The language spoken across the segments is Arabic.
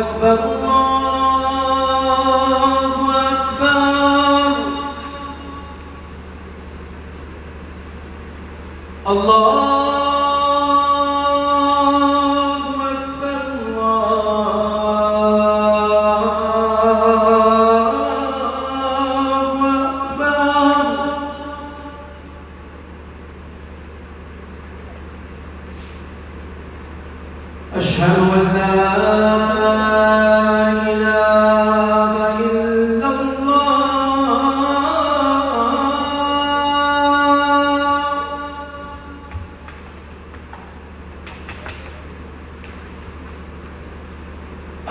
أكبر الله أكبر. الله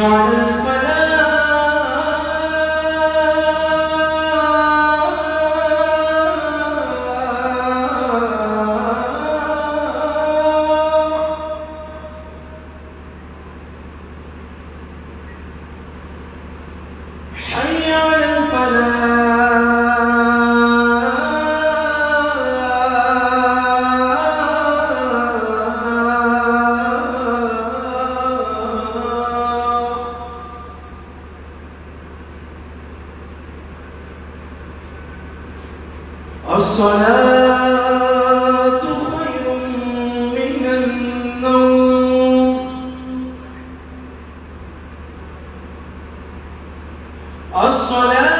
على الصلاة خير من النوم. الصلاة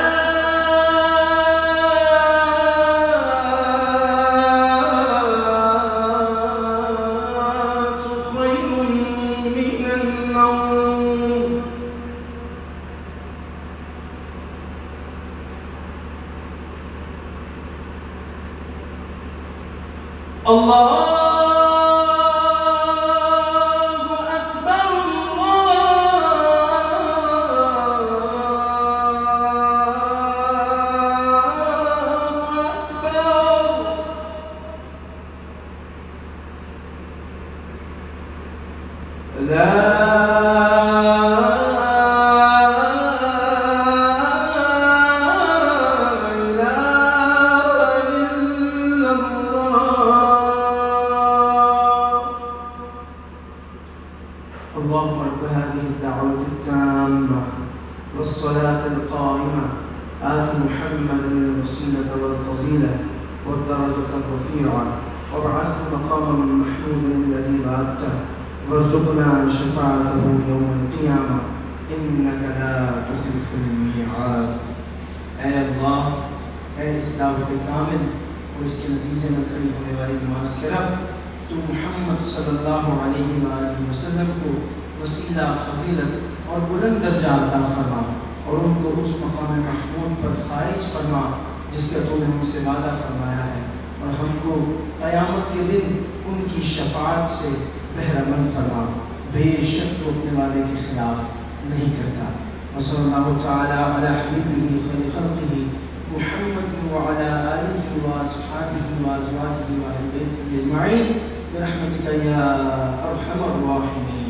الله لا والصلاة القائمة. آت محمدا الوسيلة والفضيلة والدرجة الرفيعة. وابعثه مقاما محمودا الذي وعدته. وارزقنا شفاعته يوم القيامة. إنك لا تخلف الميعاد. اے اللہ اے اس دعوت کامل اور اس کے نتیجے میں کھڑی ہونے والی نماز کے رب تو محمد صلی اللہ علیہ وآلہ وسلم کو وسیلہ فضیلت اور بلند درجہ عطا فرما۔ اور ان کو اس مقام محمود پر فائز فرما جس کا تو نے ہم سے وعدہ فرمایا ہے۔ اور ہم کو قیامت کے دن ان کی شفاعت سے بہرہ مند فرما۔ بے شک تو اپنے وعدے کے خلاف نہیں کرتا۔ وصلی اللہ تعالی علی حبیبہ خیر خلقہ۔ محمد أصحابه وأزواجه وأهل بيته أجمعين برحمتك يا أرحم الراحمين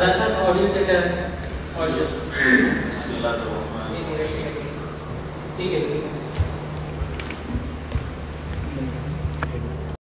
ration audio check कर। Audio ठीक है।